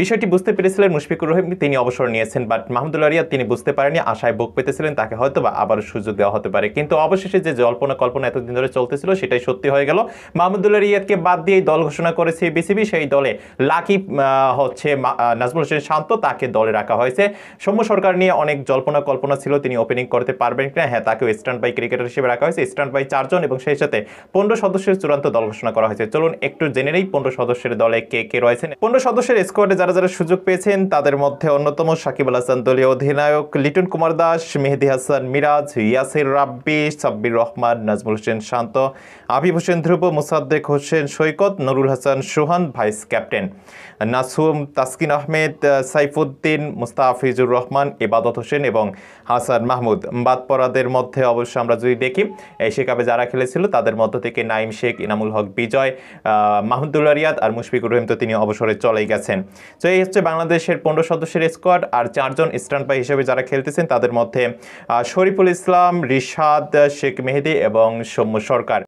বিষয়টি বুঝতে পেরেছিলেন মুশফিকুর রহিম, তিনি অবসর নিয়েছেন বাট মাহমুদুল্লাহ রিয়াদ তিনি বুঝতে পারেননি, আশায় বুক পেতেছিলেন, তাকে হয়তো বা আবারও সুযোগ দেওয়া হতে পারে। কিন্তু অবশেষে যে জল্পনা কল্পনা এতদিন ধরে চলতেছিল, সেটাই সত্যি হয়ে গেল। মাহমুদুল্লাহ রিয়াদকে বাদ দিয়ে দল ঘোষণা করেছে বিসিবি, সেই দলে লাকি হচ্ছে নাজমুল হোসেন শান্ত, তাকে দলে রাখা হয়েছে। সৌম্য সরকার নিয়ে অনেক জল্পনা কল্পনা ছিল, তিনি ওপেনিং করতে পারবেন কিনা হ্যাঁ তাকেও স্ট্যান্ড বাই ক্রিকেটার হিসেবে রাখা হয়েছে স্ট্যান্ড বাই চারজন এবং সেই সাথে পনেরো সদস্যের চূড়ান্ত দল ঘোষণা করা হয়েছে। চলুন একটু জেনে নেই, পনেরো সদস্যের দলে কে কে রয়েছেন। পনেরো সদস্যের স্কোয়াডে যারা যারা সুযোগ পেয়েছেন তাদের মধ্যে অন্যতম সাকিব আল হাসান দলীয় অধিনায়ক লিটন কুমার দাস, মেহেদি হাসান মিরাজ, ইয়াসির রাব্বি, সাব্বির রহমান, নাজমুল হোসেন শান্ত, আবিব হোসেন ধ্রুব, মুসাদ্দেক হোসেন সৈকত, নুরুল হাসান সোহান ভাইস ক্যাপ্টেন। নাসুম তাসকিন আহমেদ, সাইফুদ্দিন, মুস্তাফিজুর রহমান, এবাদত হোসেন এবং হাসান মাহমুদ। বাদ পড়াদের মধ্যে অবশ্য আমরা যদি দেখি এশিয়া কাপে যারা খেলেছিল তাদের মধ্য থেকে নাইম শেখ ইনামুল হক, বিজয় মাহমুদুল্লাহ রিয়াদ আর মুশফিকুর রহিম তো তিনি অবসরে চলেই গেছেন। তো এই হচ্ছে বাংলাদেশের পনেরো সদস্যের স্কোয়াড আর চারজন স্ট্যান্ড বাই হিসেবে যারা খেলতেছেন, তাদের মধ্যে শরীফুল ইসলাম, রিশাদ, শেখ মেহেদি এবং সৌম্য সরকার।